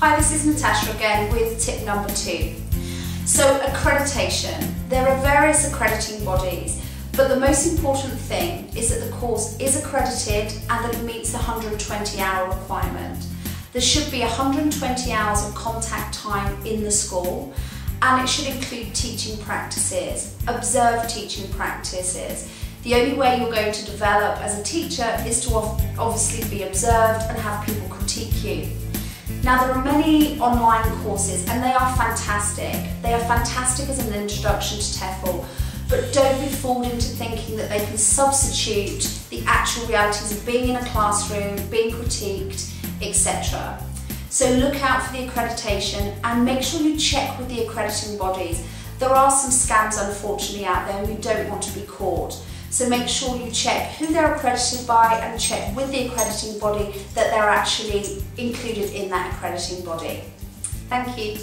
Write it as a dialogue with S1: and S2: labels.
S1: Hi, this is Natasha again with tip number two. So accreditation. There are various accrediting bodies, but the most important thing is that the course is accredited and that it meets the 120 hour requirement. There should be 120 hours of contact time in the school and it should include teaching practices, observe teaching practices. The only way you're going to develop as a teacher is to obviously be observed and have people critique you. Now there are many online courses and they are fantastic. They are fantastic as an introduction to TEFL, but don't be fooled into thinking that they can substitute the actual realities of being in a classroom, being critiqued, etc. So look out for the accreditation and make sure you check with the accrediting bodies. There are some scams unfortunately out there and we don't want to be caught. So make sure you check who they're accredited by and check with the accrediting body that they're actually included in that accrediting body. Thank you.